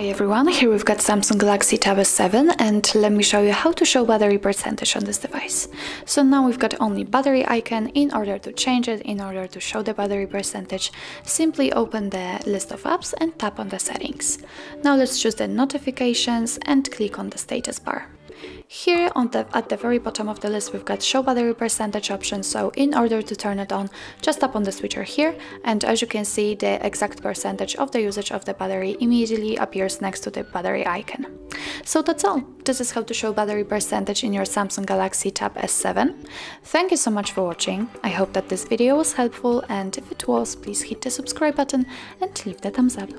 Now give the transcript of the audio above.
Hi everyone, here we've got Samsung Galaxy Tab S7 and let me show you how to show battery percentage on this device. So now we've got only battery icon. In order to change it, in order to show the battery percentage, simply open the list of apps and tap on the settings. Now let's choose the notifications and click on the status bar. Here on the, at the very bottom of the list we've got show battery percentage option so in order to turn it on just tap on the switcher here and as you can see the exact percentage of the usage of the battery immediately appears next to the battery icon. So that's all. This is how to show battery percentage in your Samsung Galaxy Tab S7. Thank you so much for watching. I hope that this video was helpful and if it was please hit the subscribe button and leave the thumbs up.